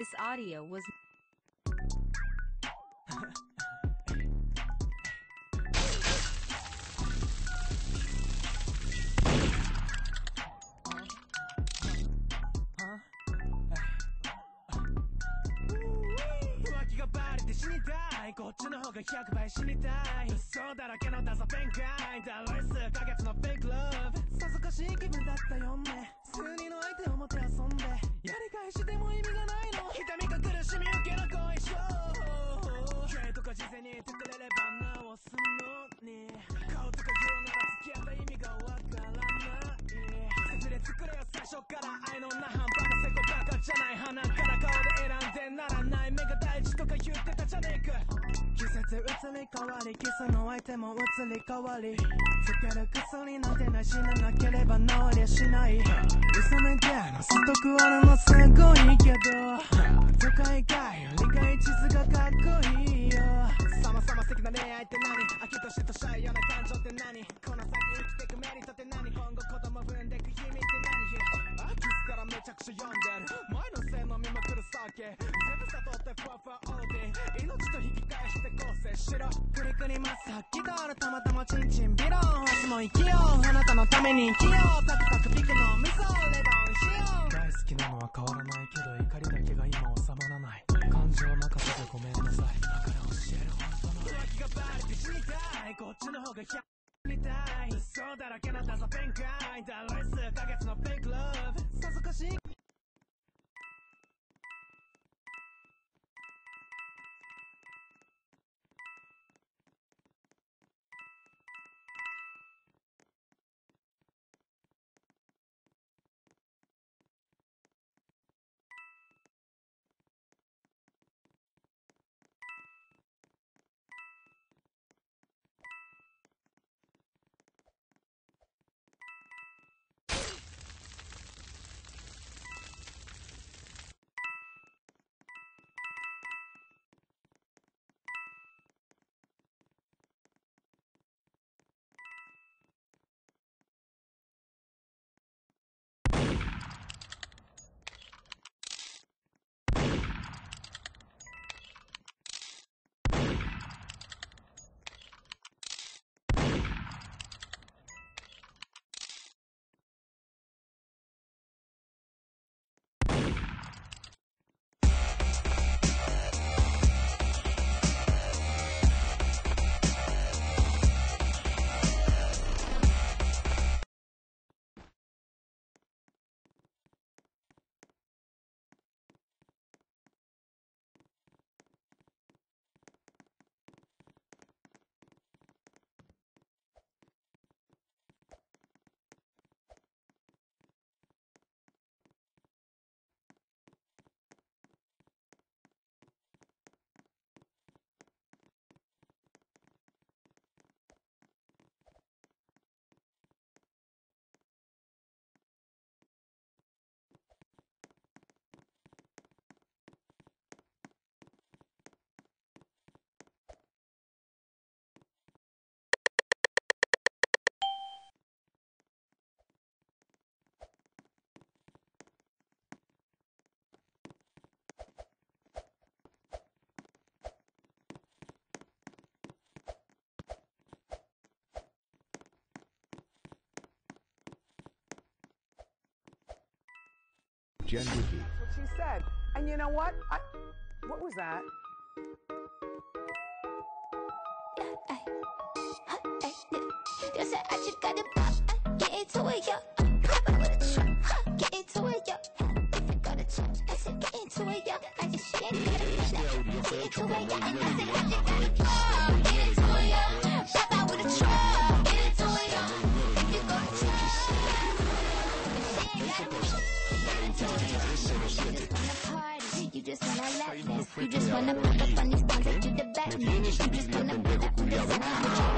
This audio was こっちの方が100倍死にたい。嘘だらけのダサペンかいだろい数ヶ月のフェイクラブ。さぞかしい気分だったよね。数人の相手をもてあそんで。やり返しても意味が稽とか事前に言ってくれれば直すのに。顔とか言うなら付き合った意味がわからな。い説で作れよ最初から愛のな半端なセコバカじゃない鼻から顔で選んでならない目が大事とか言ってたじゃねえか。季節移り変わりキスの相手も移り変わり。つける薬なんてない死ななければ治りゃしない。嘘めてのストクワラのすごいけど。都会かな恋愛って何飽きとしとしゃいような感情って何この先生きてくメリットって何今後子供産んでく秘密って何あキスからめちゃくちゃ読んでる前のせい飲みまくる酒全部悟ってふわふわオーディ命と引き返して構成しろくりくりますさっきとあるたまたまチンチンビロン明日も生きようあなたのために生きようタクタクピクの味噌レバンしよう大好きなのは変わらない。っちの方が100みたい。嘘だらけのダサペンかいだろい数ヶ月のフェイクラブ。さぞかしい Gender heat. That's what she said. And you know what? I, what was that? You said I just gotta pop, get into it, yeah. Pop it with a chop, get into it, yeah. If you got a chance, I said get into it, yeah. I just shit, got a get into it, yeah. And I said I just gotta pop, You just wanna put up on these one, take the back. I'm just wanna put the